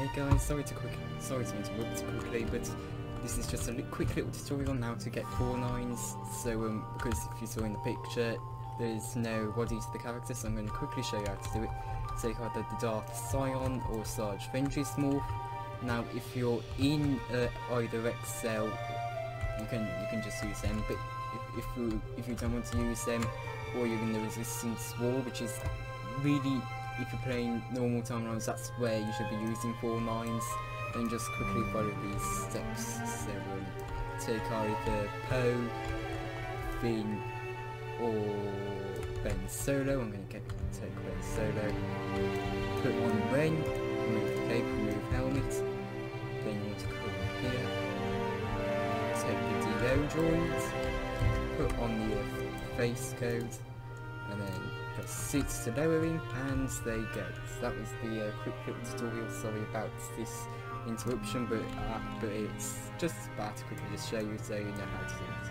Hey guys, sorry to quick, sorry to interrupt quickly, but this is just a li quick little tutorial on how to get four nines. So, um, because if you saw in the picture, there's no body to the character, so I'm going to quickly show you how to do it. Take either the Darth Scion or Asajj Ventress morph. Now, if you're in uh, either Excel, you can you can just use them. But if, if you if you don't want to use them, or you're in the Resistance War, which is really if you're playing normal timelines, that's where you should be using four nines. Then just quickly follow these steps. So um, take either Poe, Finn, or Ben Solo. I'm going to get take Ben Solo. Put on Ren. Remove the cape. Remove helmet. Then you want to come here. Take the DO joint. Put on the face code. And then press 6 to lowering and there you go. So that was the uh, quick little tutorial. Sorry about this interruption, but uh, but it's just about to quickly just show you so you know how to do it.